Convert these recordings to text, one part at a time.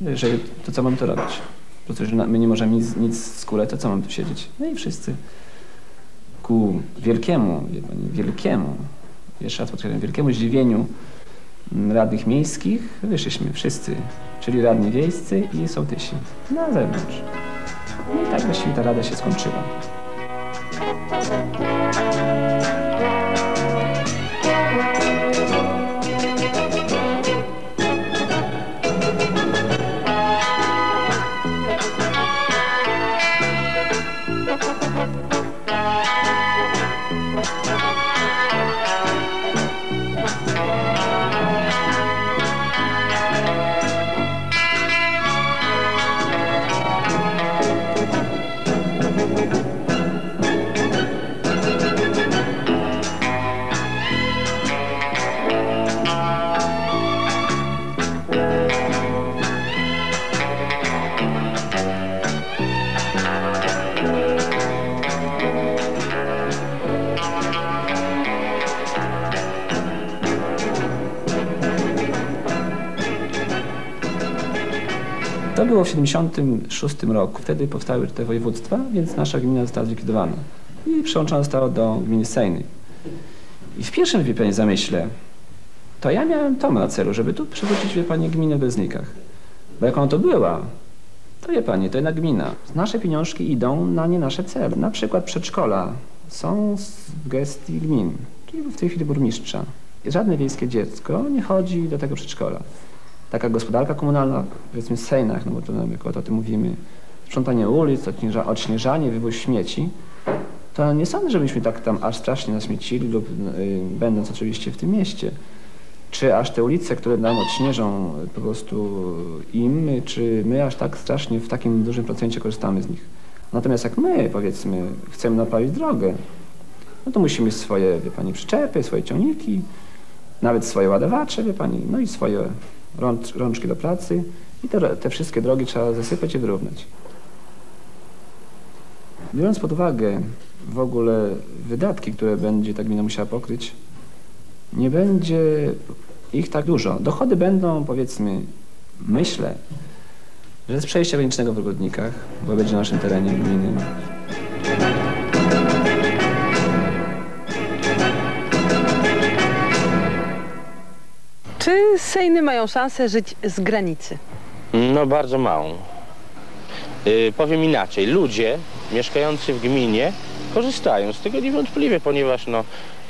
Jeżeli, to co mam tu robić? Po prostu, że my nie możemy nic, nic skórę, to co mam tu siedzieć? No i wszyscy ku wielkiemu, wielkiemu, jeszcze raz podkreślam, wielkiemu zdziwieniu radnych miejskich wyszliśmy wszyscy, czyli radni wiejscy i sołtysi na zewnątrz. No i tak właściwie ta rada się skończyła. To było w 76 roku. Wtedy powstały te województwa, więc nasza gmina została zlikwidowana. I przyłączona została do gminy Sejny. I w pierwszym, wie pani, zamyśle, to ja miałem to na celu, żeby tu przywrócić, wie pani, gminę w Beznikach. Bo jak ona to była, to wie pani, to jednak gmina. Nasze pieniążki idą na nie nasze cele. Na przykład przedszkola są w gestii gmin, czyli w tej chwili burmistrza. Żadne wiejskie dziecko nie chodzi do tego przedszkola. Taka gospodarka komunalna, powiedzmy w Sejnach, no bo to przykład o tym mówimy, sprzątanie ulic, odśnieża- odśnieżanie, wywóz śmieci, to nie sądzę, żebyśmy tak tam aż strasznie naśmiecili lub y, będąc oczywiście w tym mieście. Czy aż te ulice, które nam odśnieżą y, po prostu im, y, czy my aż tak strasznie w takim dużym procencie korzystamy z nich. Natomiast jak my, powiedzmy, chcemy naprawić drogę, no to musimy swoje, wie pani, przyczepy, swoje ciągniki, nawet swoje ładowacze, wie pani, no i swoje rącz, rączki do pracy i te, te wszystkie drogi trzeba zasypać i wyrównać. Biorąc pod uwagę w ogóle wydatki, które będzie ta gmina musiała pokryć, nie będzie ich tak dużo. Dochody będą, powiedzmy, myślę, że z przejścia granicznego w Rogodnikach, bo będzie na naszym terenie gminy, Czy Sejny mają szansę żyć z granicy? No bardzo małą. Yy, powiem inaczej, ludzie mieszkający w gminie korzystają z tego niewątpliwie, ponieważ no,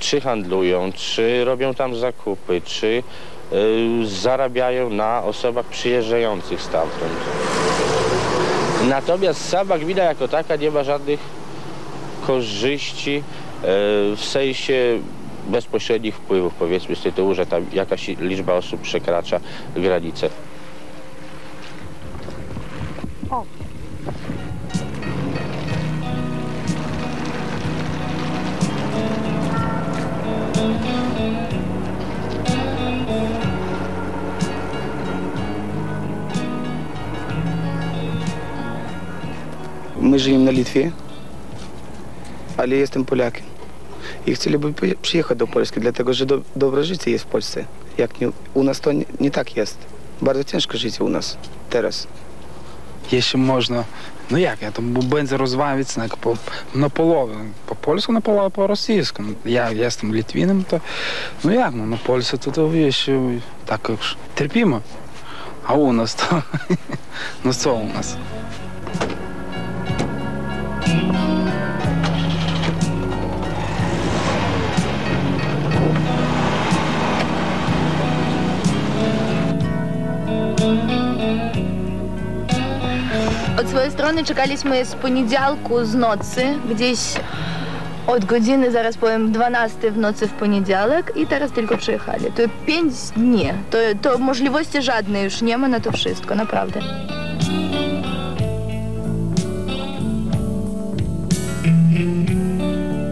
czy handlują, czy robią tam zakupy, czy yy, zarabiają na osobach przyjeżdżających stamtąd. Natomiast sama gmina jako taka nie ma żadnych korzyści yy, w sensie bezpośrednich wpływów, powiedzmy z tytułu, że tam jakaś liczba osób przekracza granicę. My żyjemy na Litwie, ale jestem Polakiem. І хотіли б приїхати до Польски. для того, щоб добре życie є в Polsce. Як у нас то не так є. tak тяжко жити у нас зараз. Якщо можна, ну як я там бензи розвивається ну, як по наполовину. По польську наполовину, по російському. Я, я з там літвіном, то ну як ну, на польську, то, то є ще так терпімо. А у нас то ну що у нас? Swojej strony czekaliśmy z poniedziałku z nocy, gdzieś od godziny, zaraz powiem, 12 w nocy w poniedziałek i teraz tylko przyjechali. To 5 dni. To, to możliwości żadnej już nie ma na to wszystko, naprawdę.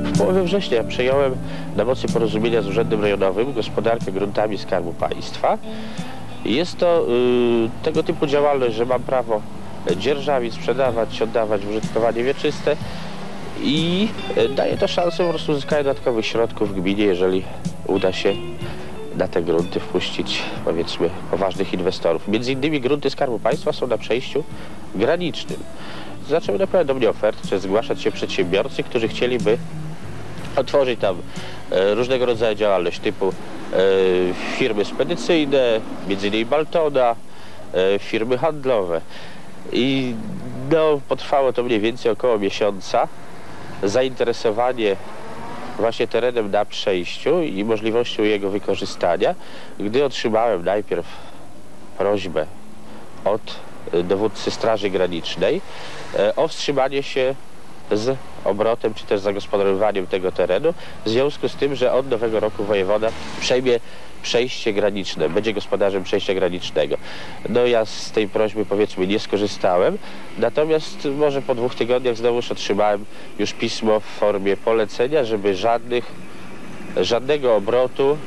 W połowie września przejąłem na mocy porozumienia z Urzędem Rejonowym gospodarkę gruntami Skarbu Państwa. Jest to y, tego typu działalność, że mam prawo dzierżawić, sprzedawać, oddawać w użytkowanie wieczyste i y, daje to szansę po prostu uzyskania dodatkowych środków gminie, jeżeli uda się na te grunty wpuścić, powiedzmy, poważnych inwestorów. Między innymi grunty Skarbu Państwa są na przejściu granicznym. Zaczęły naprawdę do mnie oferty, zgłaszać się przedsiębiorcy, którzy chcieliby otworzyć tam e, różnego rodzaju działalność typu e, firmy spedycyjne, między innymi Baltona, e, firmy handlowe. I no, potrwało to mniej więcej około miesiąca. Zainteresowanie właśnie terenem na przejściu i możliwością jego wykorzystania, gdy otrzymałem najpierw prośbę od dowódcy Straży Granicznej e, o wstrzymanie się z obrotem czy też zagospodarowywaniem tego terenu w związku z tym, że od nowego roku wojewoda przejmie przejście graniczne, będzie gospodarzem przejścia granicznego. No ja z tej prośby powiedzmy nie skorzystałem, natomiast może po dwóch tygodniach znowuż otrzymałem już pismo w formie polecenia, żeby żadnych, żadnego obrotu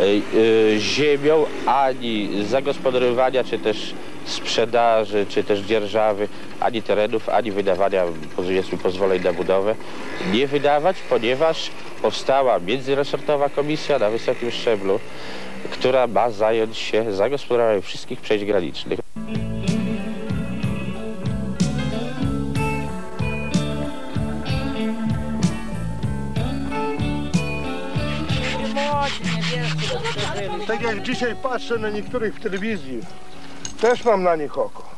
y, y, ziemią, ani zagospodarowywania, czy też sprzedaży, czy też dzierżawy, ani terenów, ani wydawania pozwoleń na budowę nie wydawać, ponieważ powstała międzyresortowa komisja na wysokim szczeblu, która ma zająć się zagospodarowaniem wszystkich przejść granicznych. Tak jak dzisiaj patrzę na niektórych w telewizji, też mam na nich oko.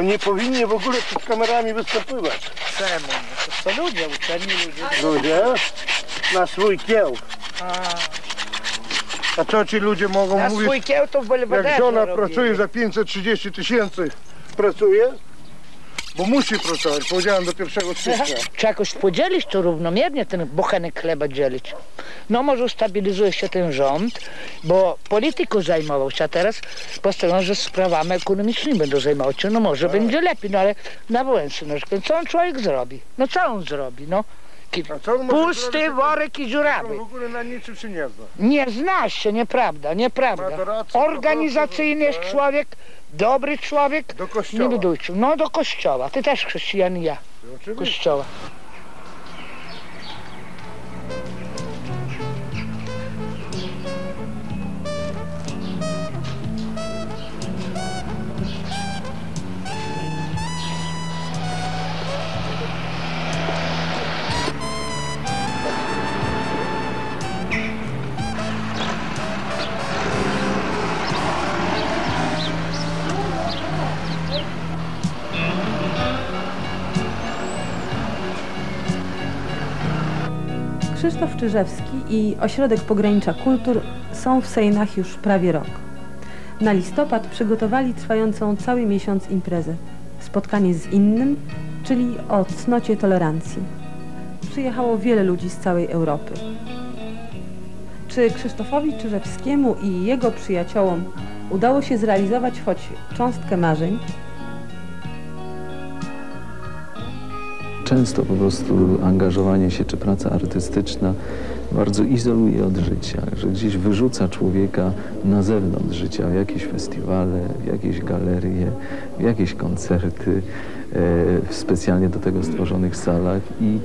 Oni nie powinni w ogóle przed kamerami występować. Czemu? To są ludzie, uczeni ludzie. Ludzie na swój kieł. A co ci ludzie mogą Na mówić, swój kieł to w jak żona pracuje za 530 tysięcy, pracuje, bo musi pracować, powiedziałem do 1 stycznia. Czy jakoś podzielić to równomiernie, ten bochenek chleba dzielić? No może ustabilizuje się ten rząd, bo polityką zajmował się, a teraz postanowił, że sprawami ekonomicznymi będą zajmował się. No może będzie lepiej, no ale na Wałęsy, no, co on człowiek zrobi? No co on zrobi, no? Pusty worek i dziurawy. w ogóle na niczym się nie zna. Nie zna się, nieprawda, nieprawda. Organizacyjny jest człowiek, dobry człowiek. Do Nie kościoła. budujcie. No do kościoła. Ty też chrześcijan, ja. Kościoła. Krzysztof Czyżewski i Ośrodek Pogranicza Kultur są w Sejnach już prawie rok. Na listopad przygotowali trwającą cały miesiąc imprezę. Spotkanie z innym, czyli o cnocie tolerancji. Przyjechało wiele ludzi z całej Europy. Czy Krzysztofowi Czyżewskiemu i jego przyjaciołom udało się zrealizować choć cząstkę marzeń? Często po prostu angażowanie się czy praca artystyczna bardzo izoluje od życia, że gdzieś wyrzuca człowieka na zewnątrz życia, w jakieś festiwale, w jakieś galerie, w jakieś koncerty, e, w specjalnie do tego stworzonych salach i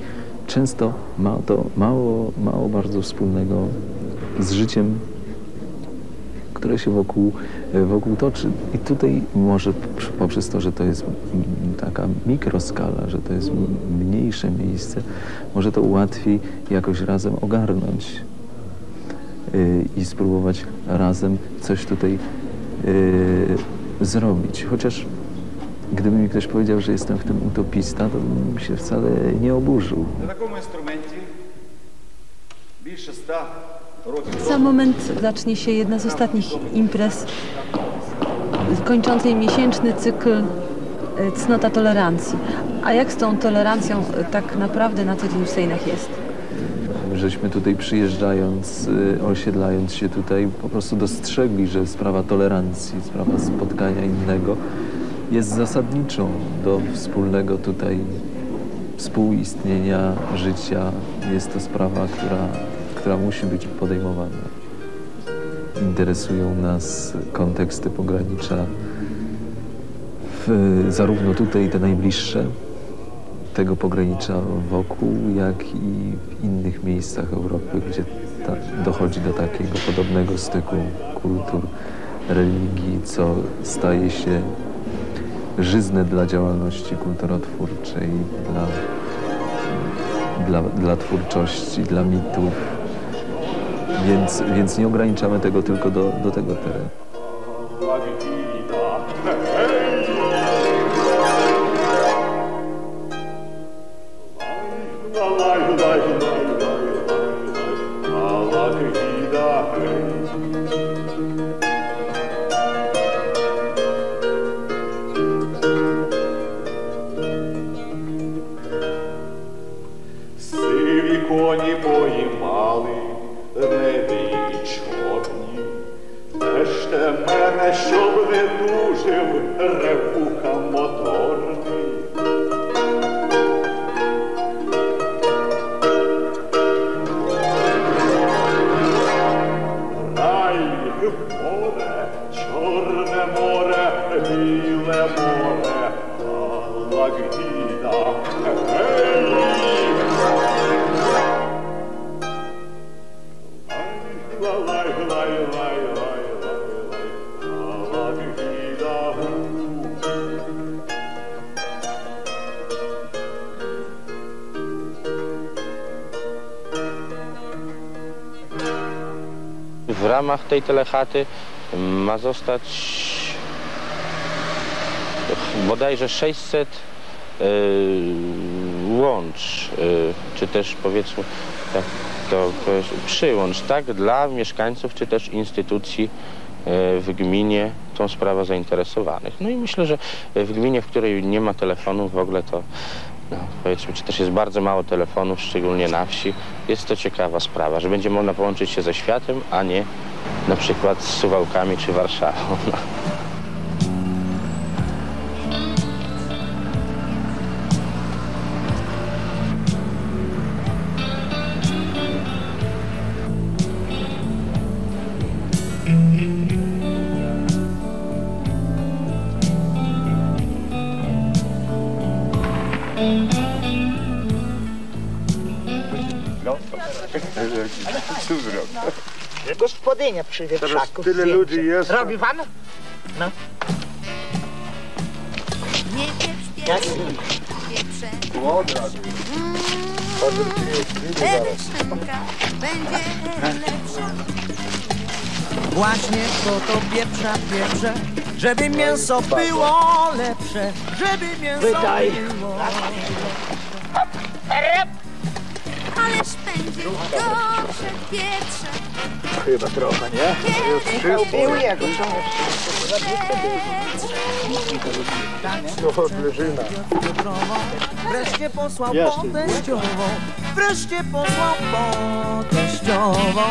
często ma to mało, mało bardzo wspólnego z życiem które się wokół, e, wokół toczy. I tutaj może poprzez to, że to jest taka mikroskala, że to jest mniejsze miejsce, może to ułatwi jakoś razem ogarnąć e, i spróbować razem coś tutaj e, zrobić. Chociaż gdyby mi ktoś powiedział, że jestem w tym utopista, to bym się wcale nie oburzył. Na takim instrumencie bliższe 100 za moment zacznie się jedna z ostatnich imprez kończącej miesięczny cykl e, Cnota Tolerancji. A jak z tą tolerancją e, tak naprawdę na co dzień w Sejnach jest? żeśmy tutaj przyjeżdżając, y, osiedlając się tutaj, po prostu dostrzegli, że sprawa tolerancji, sprawa spotkania innego jest zasadniczą do wspólnego tutaj współistnienia życia. Jest to sprawa, która, która musi być podejmowana. Interesują nas konteksty pogranicza, w, zarówno tutaj te najbliższe, tego pogranicza wokół, jak i w innych miejscach Europy, gdzie ta, dochodzi do takiego podobnego styku kultur, religii, co staje się żyzne dla działalności kulturotwórczej, dla, dla, dla twórczości, dla mitów. Więc, więc nie ograniczamy tego tylko do, do tego terenu. refuca motorni. Rai, more, ciorne more, mile more, alla grida, hei! Lai, lai, lai, lai, lai, W ramach tej telechaty ma zostać bodajże 600 y, łącz, y, czy też powiedzmy tak, to przyłącz, tak, dla mieszkańców, czy też instytucji w gminie tą sprawą zainteresowanych. No i myślę, że w gminie, w której nie ma telefonu w ogóle, to no, powiedzmy, czy też jest bardzo mało telefonów, szczególnie na wsi, jest to ciekawa sprawa, że będzie można połączyć się ze światem, a nie na przykład z Suwałkami czy Warszawą. Gospodynia przy Teraz wietrzaku. tyle zdjęcie. ludzi jest. Robi pan? No. Jak? Właśnie po to pieprza, pieprze, żeby mięso było lepsze, żeby mięso Wydaj. było Ależ będzie dobrze pieprze, Chyba trochę, nie? I u niego są No, Leżyna. pieprzowo. Wreszcie posłał Jest. po teściową, wreszcie posłał po teściową.